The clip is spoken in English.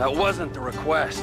That wasn't the request.